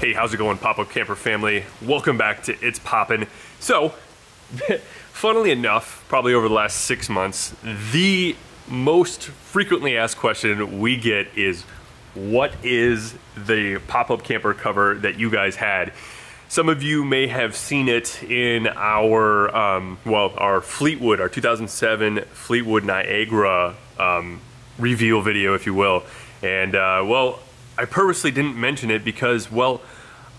Hey, how's it going, Pop-Up Camper family? Welcome back to It's Poppin'. So, funnily enough, probably over the last six months, the most frequently asked question we get is, what is the pop-up camper cover that you guys had? Some of you may have seen it in our, um, well, our Fleetwood, our 2007 Fleetwood Niagara um, reveal video, if you will. And, uh, well, I purposely didn't mention it because, well,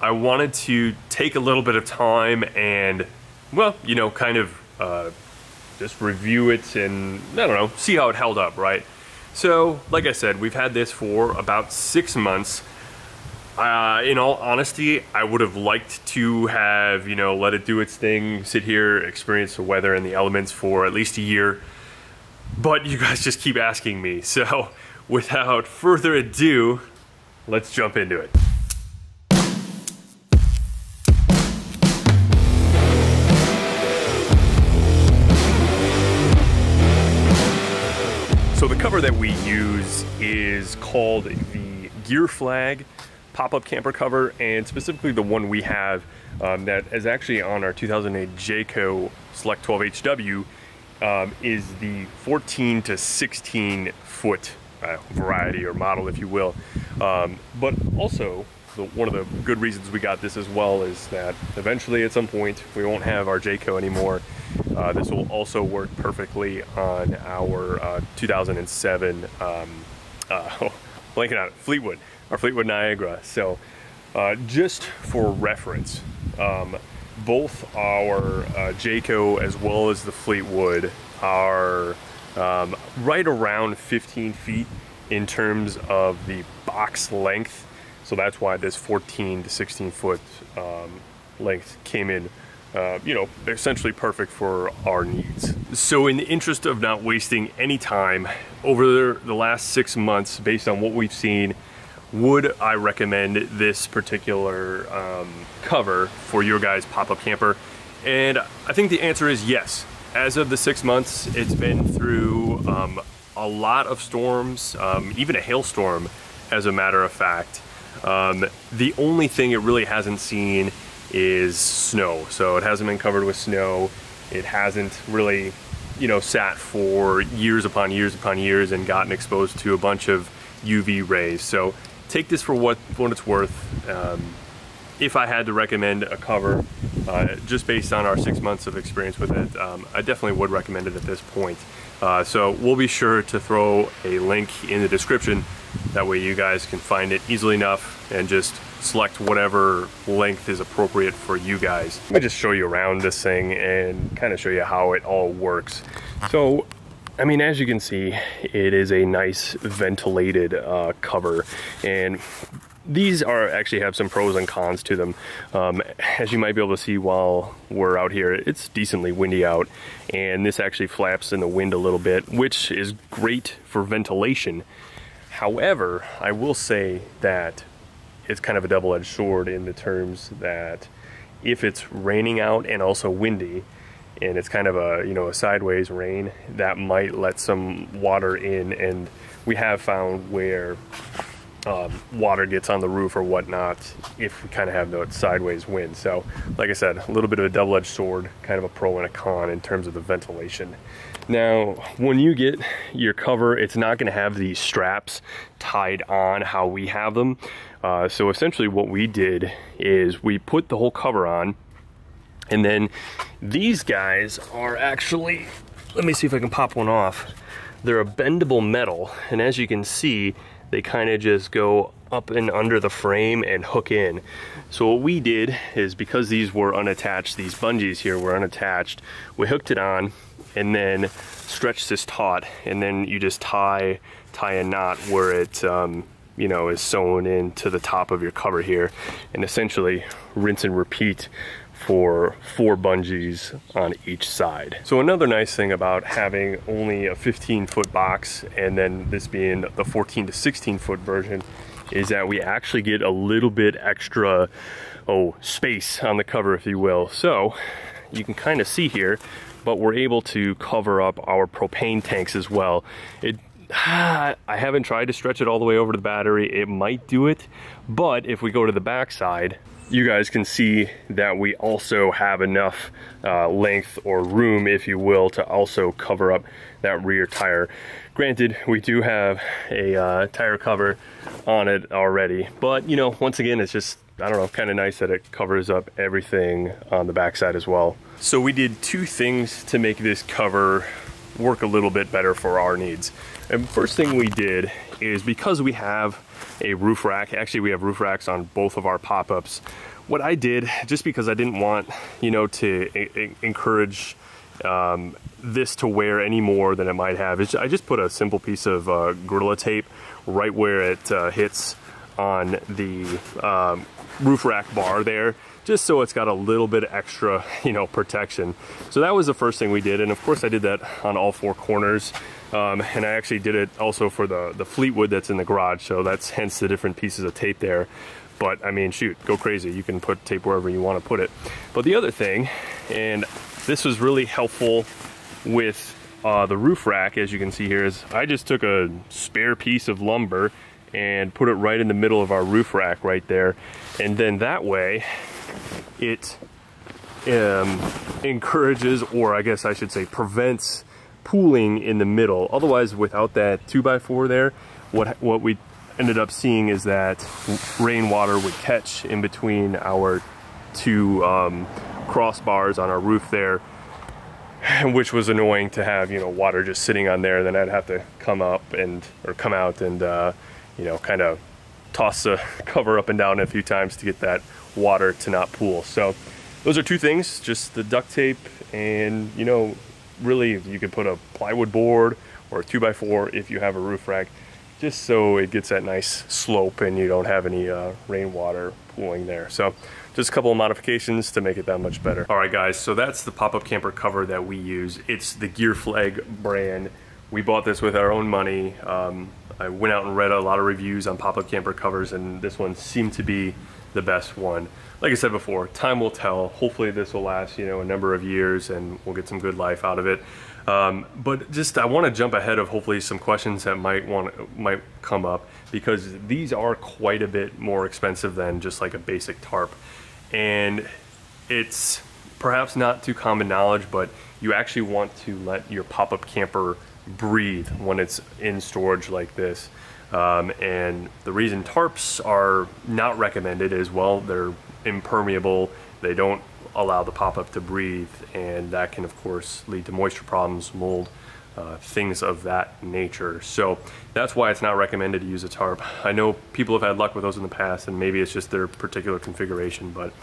I wanted to take a little bit of time and, well, you know, kind of uh, just review it and, I don't know, see how it held up, right? So, like I said, we've had this for about six months. Uh, in all honesty, I would have liked to have, you know, let it do its thing, sit here, experience the weather and the elements for at least a year. But you guys just keep asking me. So, without further ado, let's jump into it. So the cover that we use is called the Gearflag pop-up camper cover and specifically the one we have um, that is actually on our 2008 Jayco Select 12HW um, is the 14 to 16 foot uh, variety or model, if you will. Um, but also, the, one of the good reasons we got this as well is that eventually at some point we won't have our Jayco anymore. Uh, this will also work perfectly on our uh, 2007, um, uh, blanking out, Fleetwood, our Fleetwood Niagara. So uh, just for reference, um, both our uh, Jayco as well as the Fleetwood are um, right around 15 feet in terms of the box length. So that's why this 14 to 16 foot um, length came in, uh, you know, essentially perfect for our needs. So in the interest of not wasting any time, over the last six months, based on what we've seen, would I recommend this particular um, cover for your guys' pop-up camper? And I think the answer is yes. As of the six months, it's been through um, a lot of storms, um, even a hailstorm, as a matter of fact. Um, the only thing it really hasn't seen is snow. So it hasn't been covered with snow. It hasn't really, you know, sat for years upon years upon years and gotten exposed to a bunch of UV rays. So take this for what, what it's worth. If I had to recommend a cover, uh, just based on our six months of experience with it, um, I definitely would recommend it at this point. Uh, so we'll be sure to throw a link in the description. That way you guys can find it easily enough and just select whatever length is appropriate for you guys. Let me just show you around this thing and kind of show you how it all works. So I mean, as you can see, it is a nice ventilated uh, cover and these are actually have some pros and cons to them. Um, as you might be able to see while we're out here, it's decently windy out, and this actually flaps in the wind a little bit, which is great for ventilation. However, I will say that it's kind of a double-edged sword in the terms that if it's raining out and also windy, and it's kind of a you know a sideways rain, that might let some water in, and we have found where um, water gets on the roof or whatnot if we kind of have that sideways wind. So, like I said, a little bit of a double edged sword, kind of a pro and a con in terms of the ventilation. Now, when you get your cover, it's not going to have these straps tied on how we have them. Uh, so, essentially, what we did is we put the whole cover on, and then these guys are actually, let me see if I can pop one off. They're a bendable metal, and as you can see, they kind of just go up and under the frame and hook in. So what we did is because these were unattached, these bungees here were unattached, we hooked it on and then stretched this taut and then you just tie tie a knot where it um, you know is sewn into the top of your cover here and essentially rinse and repeat for four bungees on each side. So another nice thing about having only a 15 foot box and then this being the 14 to 16 foot version is that we actually get a little bit extra oh space on the cover if you will. So you can kind of see here but we're able to cover up our propane tanks as well. It I haven't tried to stretch it all the way over to the battery. It might do it, but if we go to the back side, you guys can see that we also have enough uh, length or room, if you will, to also cover up that rear tire. Granted, we do have a uh, tire cover on it already, but you know, once again, it's just, I don't know, kind of nice that it covers up everything on the backside as well. So we did two things to make this cover work a little bit better for our needs. And first thing we did is because we have a roof rack, actually we have roof racks on both of our pop-ups. What I did, just because I didn't want, you know, to encourage um, this to wear any more than it might have, is I just put a simple piece of uh, Gorilla tape right where it uh, hits on the um, roof rack bar there just so it's got a little bit extra, you know, protection. So that was the first thing we did. And of course I did that on all four corners. Um, and I actually did it also for the, the Fleetwood that's in the garage. So that's hence the different pieces of tape there. But I mean, shoot, go crazy. You can put tape wherever you want to put it. But the other thing, and this was really helpful with uh, the roof rack, as you can see here, is I just took a spare piece of lumber and put it right in the middle of our roof rack right there. And then that way, it um, encourages, or I guess I should say prevents pooling in the middle. Otherwise, without that 2x4 there, what, what we ended up seeing is that rainwater would catch in between our two um, crossbars on our roof there, which was annoying to have, you know, water just sitting on there. Then I'd have to come up and, or come out and, uh, you know, kind of toss the cover up and down a few times to get that water to not pool. So those are two things, just the duct tape and, you know, really you could put a plywood board or a two by four if you have a roof rack, just so it gets that nice slope and you don't have any uh, rainwater pooling there. So just a couple of modifications to make it that much better. All right guys, so that's the pop-up camper cover that we use. It's the Gearflag brand. We bought this with our own money. Um, I went out and read a lot of reviews on pop-up camper covers and this one seemed to be the best one. Like I said before, time will tell. Hopefully this will last, you know, a number of years and we'll get some good life out of it. Um, but just I want to jump ahead of hopefully some questions that might want might come up because these are quite a bit more expensive than just like a basic tarp, and it's perhaps not too common knowledge, but you actually want to let your pop-up camper breathe when it's in storage like this. Um, and the reason tarps are not recommended is well, they're impermeable. They don't allow the pop-up to breathe, and that can of course lead to moisture problems, mold, uh, things of that nature. So that's why it's not recommended to use a tarp. I know people have had luck with those in the past, and maybe it's just their particular configuration, but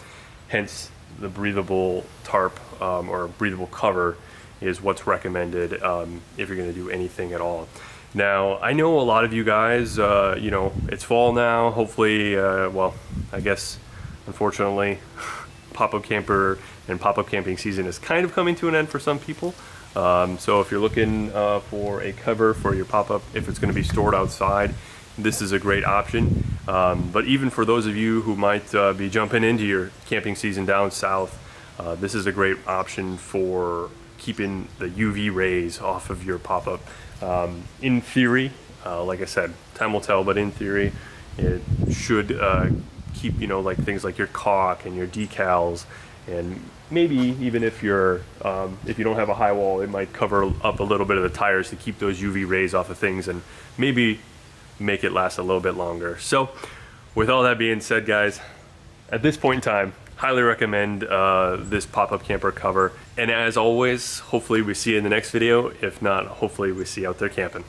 hence the breathable tarp um, or breathable cover is what's recommended um, if you're going to do anything at all. Now, I know a lot of you guys, uh, you know, it's fall now. Hopefully, uh, well, I guess, unfortunately, pop-up camper and pop-up camping season is kind of coming to an end for some people. Um, so if you're looking uh, for a cover for your pop-up, if it's going to be stored outside, this is a great option. Um, but even for those of you who might uh, be jumping into your camping season down south, uh, this is a great option for keeping the UV rays off of your pop-up. Um, in theory, uh, like I said, time will tell, but in theory, it should uh, keep, you know, like things like your caulk and your decals and maybe even if you're um, if you don't have a high wall it might cover up a little bit of the tires to keep those UV rays off of things and maybe make it last a little bit longer so with all that being said guys at this point in time highly recommend uh, this pop-up camper cover. And as always hopefully we see you in the next video. If not hopefully we see you out there camping